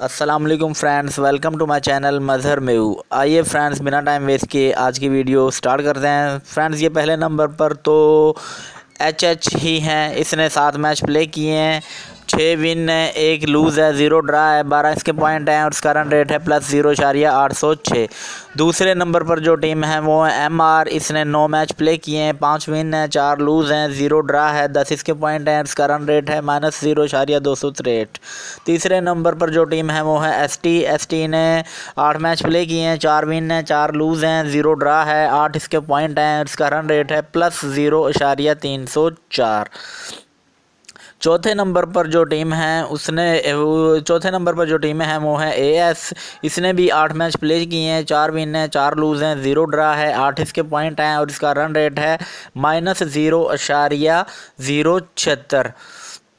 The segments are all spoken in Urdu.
السلام علیکم friends, welcome to my channel Mazhar Meo آئیے فرینڈز، بنا ٹائم ویسٹ کے آج کی ویڈیو سٹارٹ کرتے ہیں۔ فرینڈز، یہ پہلے نمبر پر تو ایچ ایچ ہی ہیں، اس نے سات میچ پلے کیے ہیں۔ چھ ون ہے، ایک لوز ہے زیرو ڈرا ہے، بارہ اس کے پوائنٹ ہیں اور اس کا رن ریٹ ہے پلس زیرو اشاریہ آٹھ سو چھ۔ دوسرے نمبر پر جو ٹیم ہے وہ ایم آر اس نے نو میچ پلے کیے ہیں، پانچ ون ہیں، چار لوز ہیں زیرو ڈرا ہے، دس اس کے پوائنٹ ہیں، اس کا رن ریٹ ہے مائنس زیرو اشاریہ دو سو تریٹ تیسرے نمبر پر جو ٹیم ہے وہ ہے ایس ٹی ایس ٹی نے آٹھ میچ پلے کیے ہیں، چار ون ہیں، چار لوز ہیں زیرو ڈرا ہے، آٹھ اس کے پوائنٹ ہیں اس کا رن ریٹ ہے پلس زیرو اشاریہ تین سو چار۔ چوتھے نمبر پر جو ٹیم ہے، اس نے چوتھے نمبر پر جو ٹیم ہے، وہ ہے اے ایس اس نے بھی آٹھ میچ پلے کیے ہیں، چار ون ہیں، چار لوز ہیں زیرو ڈرا ہے، آٹھ اس کے پوائنٹ ہیں اور اس کا رن ریٹ ہے مائنس زیرو اشاریہ زیرو چھتر.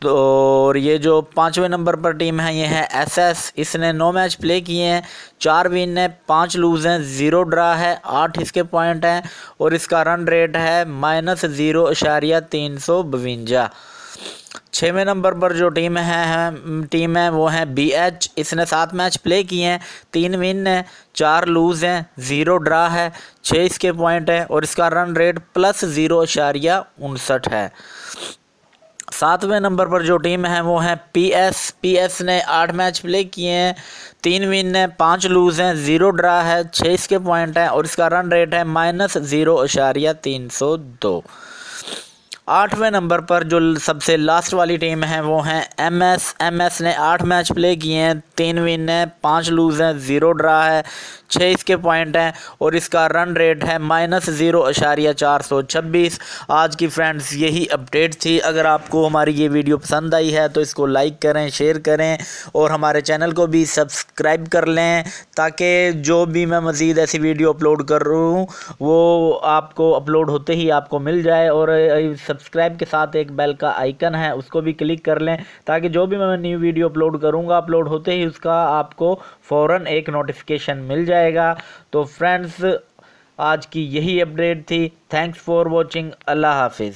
تو اور یہ جو پانچویں نمبر پر ٹیم ہے، یہ ہے ایس ایس اس نے نو میچ پلے کیے ہیں، چار ون ہیں، پانچ لوز ہیں زیرو ڈرا ہے، آٹھ اس کے پوائنٹ ہیں اور اس کا رن ریٹ ہے مائنس زیرو اشاریہ تین سو بونجا چھویں نمبر پر جو ٹیم ہے ٹیم ہے، وہ ہیں بی ایچ۔ اس نے سات میچ پلے کیے ہیں، تین ون ہیں، چار لوز ہیں، زیرو ڈرا ہے چھ اس کے پوائنٹ ہے اور اس کا رن ریٹ پلس زیرو اشاریہ انسٹھ ہے۔ ساتویں نمبر پر جو ٹیم ہے، وہ ہیں پی ایس۔ پی ایس نے آٹھ میچ پلے کیے ہیں، تین ون ہیں، پانچ لوز ہیں، زیرو ڈرا ہے چھ اس کے پوائنٹ ہیں اور اس کا رن ریٹ ہے مائنس زیرو اشاریہ تین سو دو۔ آٹھویں نمبر پر جو سب سے لاسٹ والی ٹیم ہے وہ ہیں ایم ایس ایم ایس نے آٹھ میچ پلے کیے ہیں، تین ون ہیں، پانچ لوز ہیں زیرو ڈرا ہے، چھ اس کے پوائنٹ ہیں اور اس کا رن ریٹ ہے مائنس زیرو اشاریہ چار سو چھبیس۔ آج کی فرینڈز یہی اپڈیٹ تھی۔ اگر آپ کو ہماری یہ ویڈیو پسند آئی ہے تو اس کو لائک کریں شیئر کریں اور ہمارے چینل کو بھی سبسکرائب کر لیں تاکہ جو بھی میں مزید ایسی ویڈیو اپلوڈ کر رہا ہوں وہ آپ کو اپلوڈ ہوتے ہی آپ کو مل جائے اور سب سبسکرائب کے ساتھ ایک بیل کا آئیکن ہے، اس کو بھی کلک کر لیں تاکہ جو بھی میں نیو ویڈیو اپلوڈ کروں گا، اپلوڈ ہوتے ہی اس کا آپ کو فوراً ایک نوٹیفیکیشن مل جائے گا۔ تو فرینڈز آج کی یہی اپڈیٹ تھی۔ تھینکس فور واچنگ اللہ حافظ۔